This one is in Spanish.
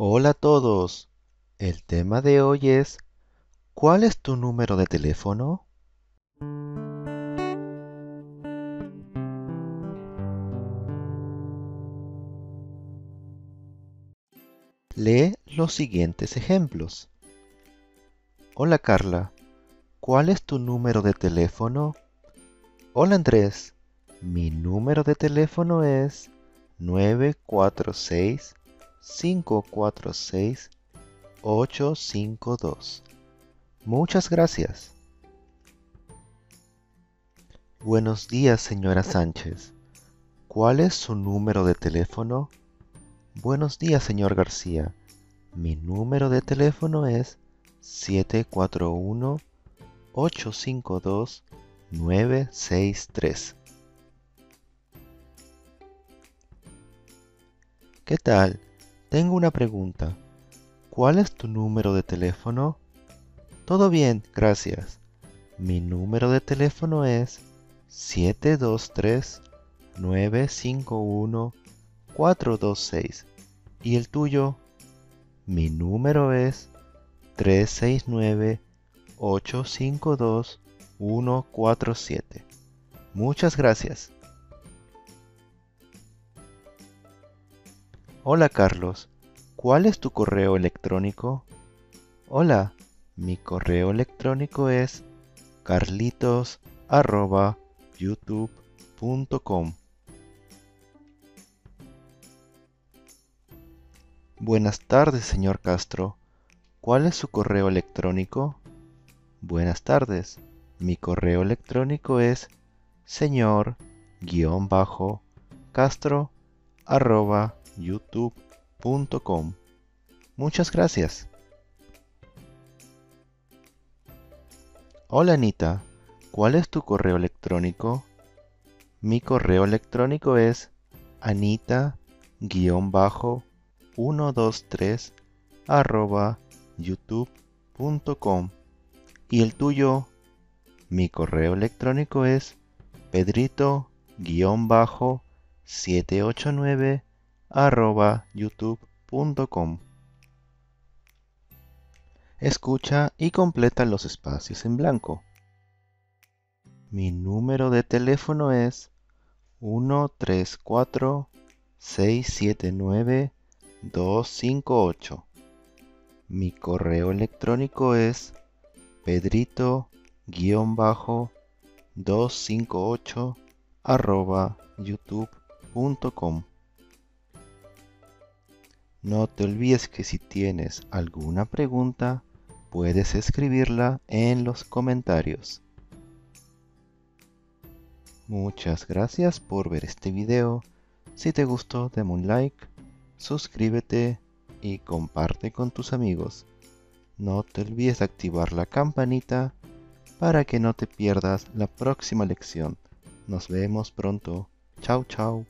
Hola a todos. El tema de hoy es ¿Cuál es tu número de teléfono? Lee los siguientes ejemplos. Hola Carla, ¿cuál es tu número de teléfono? Hola Andrés, mi número de teléfono es 946 546 852. Muchas gracias. Buenos días, señora Sánchez. ¿Cuál es su número de teléfono? Buenos días, señor García. Mi número de teléfono es 741-852-963. ¿Qué tal? Tengo una pregunta. ¿Cuál es tu número de teléfono? Todo bien, gracias. Mi número de teléfono es 723-951-426. ¿Y el tuyo? Mi número es 369-852-147. Muchas gracias. Hola Carlos, ¿cuál es tu correo electrónico? Hola, mi correo electrónico es carlitos.youtube.com. Buenas tardes, señor Castro. ¿Cuál es su correo electrónico? Buenas tardes. Mi correo electrónico es señor-castro.youtube.com. Muchas gracias. Hola Anita, ¿cuál es tu correo electrónico? Mi correo electrónico es anita-bajo 123 arroba youtube.com y el tuyo mi correo electrónico es pedrito 789 arroba youtube.com escucha y completa los espacios en blanco mi número de teléfono es 134 679 258. Mi correo electrónico es pedrito-258 arroba youtube.com. No te olvides que si tienes alguna pregunta, puedes escribirla en los comentarios. Muchas gracias por ver este video. Si te gustó, dame un like suscríbete y comparte con tus amigos. No te olvides de activar la campanita para que no te pierdas la próxima lección. Nos vemos pronto. Chao, chao.